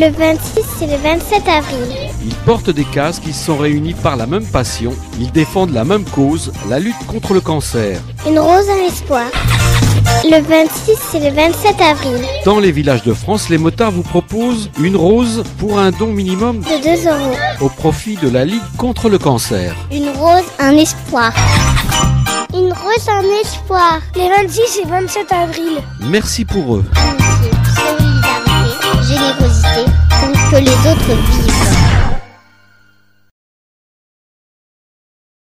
Le 26 et le 27 avril. Ils portent des casques, ils sont réunis par la même passion, ils défendent la même cause, la lutte contre le cancer. Une rose, un espoir. Le 26 et le 27 avril. Dans les villages de France, les motards vous proposent une rose pour un don minimum De 2 euros. au profit de la Ligue contre le cancer. Une rose, un espoir. Une rose, un espoir. Les 26 et 27 avril. Merci pour eux. Que les autres vivent.